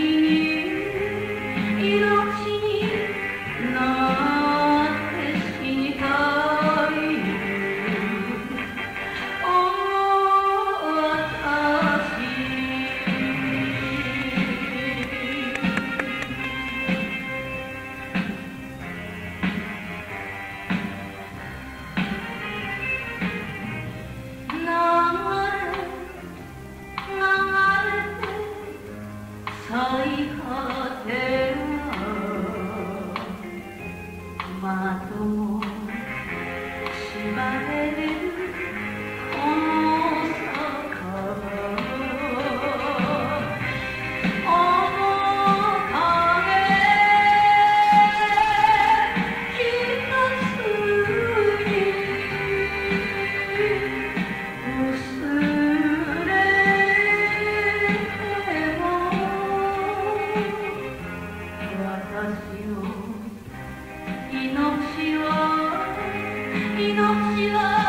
You. Innocuidad.